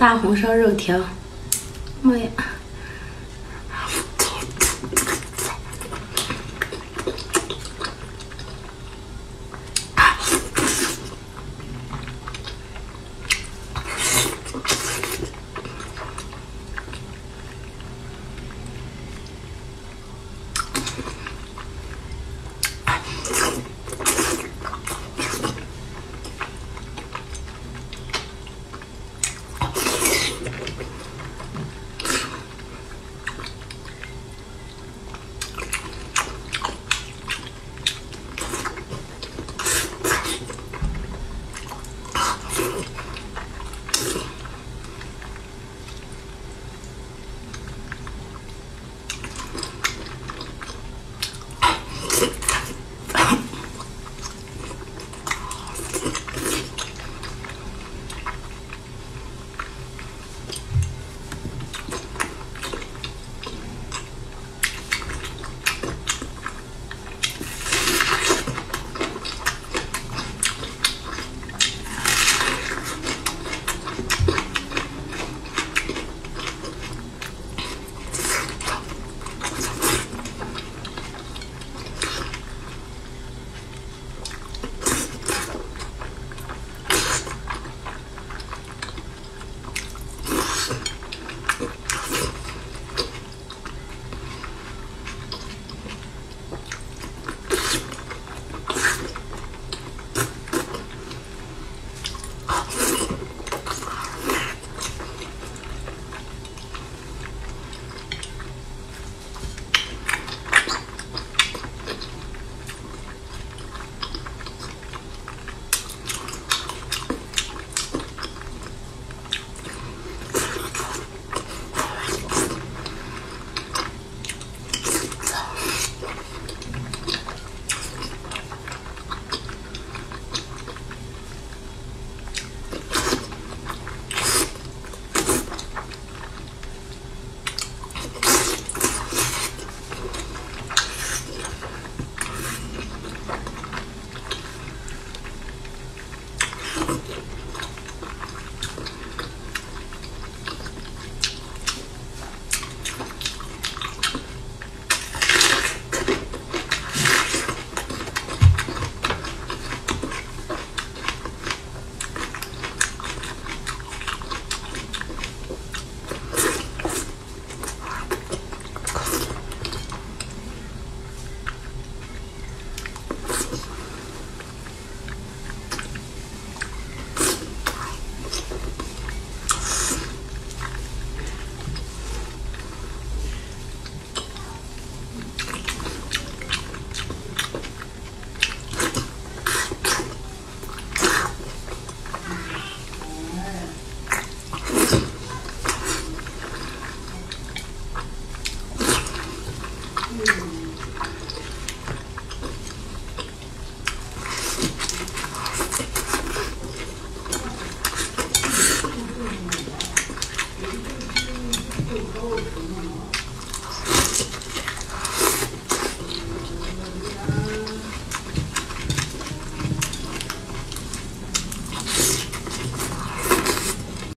大红烧肉条。妈呀。